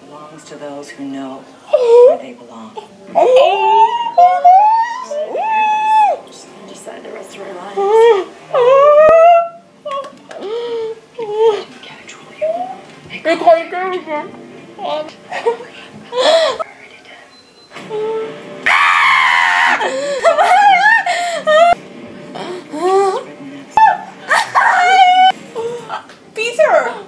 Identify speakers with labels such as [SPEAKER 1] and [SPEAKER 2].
[SPEAKER 1] belongs to those who know where they belong. Decide the rest of our lives. Can't control you. They
[SPEAKER 2] 내
[SPEAKER 1] call
[SPEAKER 2] 결